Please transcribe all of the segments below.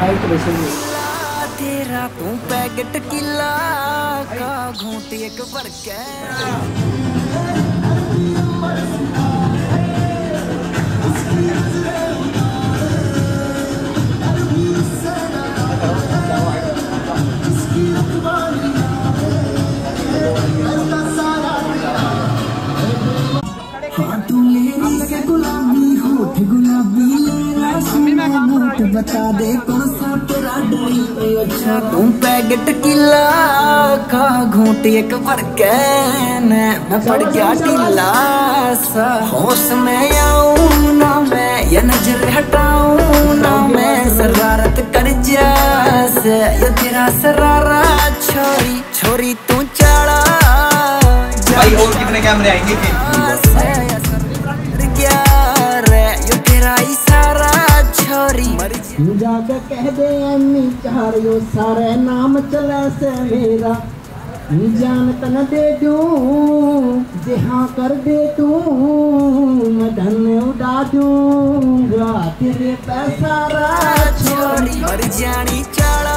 Height वैसे भी। तेरा तू पैकेट किला का घूंट एक भर के हाँ। तू ले के गुलाबी होठ गुलाबी होठ बता दे कौन सा तेरा ड्रीम अच्छा? तू पैकेट किला का घूंट एक भर के मैं पड़ गया ढीला सा। होश में आऊँ ना मैं ये नज़र हटाऊं ना मैं। शरारत कर जैसे ये तेरा सरारा छोरी। छोरी तू चढ़ा भाई और कितने कैमरे आएँगे? कि सारा छोरी। जाके कह दे अम्मी चारियो सारे नाम चले से मेरा। जान तन दे दू जे हाँ कर दे तू मैं धन उड़ा दूँगा। तेरे पैसा छोरी। मर जानी चाला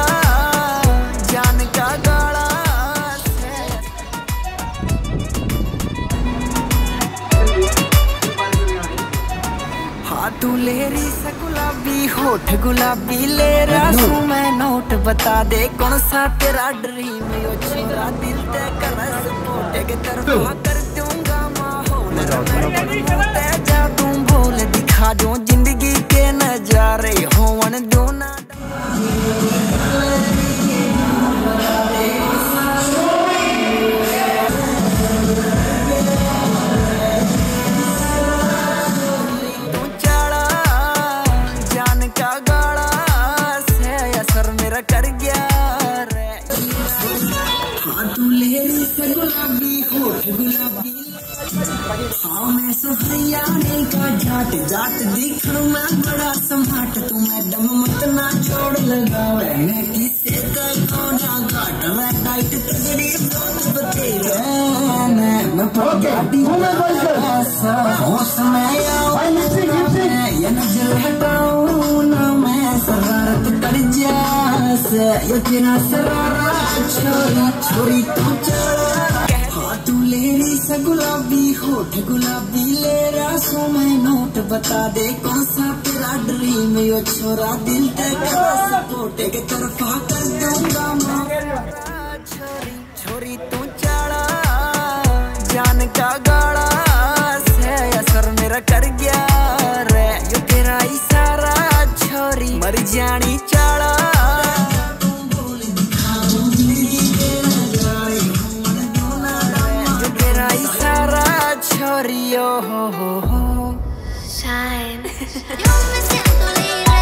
तू ले रही सा गुलाबी होठ गुलाबी ले रासू मैं नोट बता दे कौन सा तेरा ड्रीम यो छोरा दिल ते कर सपोर्ट के तरफा कर दूँगा माहौल। ते जा तू बोल दिखा दो का गाड़ा से असर मेरा कर गया रे। हाँ तू ले रही से गुलाबी होठ गुलाबी। हाँ मैं सुहरियाने का जाट जाट दिखूं मैं बड़ा सम्राट तू मैडम मत ना छोड़ लगावे मैं किसे तक ना घाट मैं टाइट तगड़ी बहुत बतेगा मैं मैं ऐसा होश में आऊँ तेरा छोरी छोरी तू तू सा गुलाबी होठ गुलाबी ले रासों में नोट बता दे कौन सा तेरा ड्रीम यो छोरा दिल सपोर्ट के तरफा कर दूँगा मैं छोरी छोरी तू चढ़ा जान का गाड़ा से असर मेरा कर गया रे यो तेरा इशारा छोरी मर जानी चढ़ा जो तेरा इशारा छोरी ओ हो हो हो Shine. Yo me siento libre.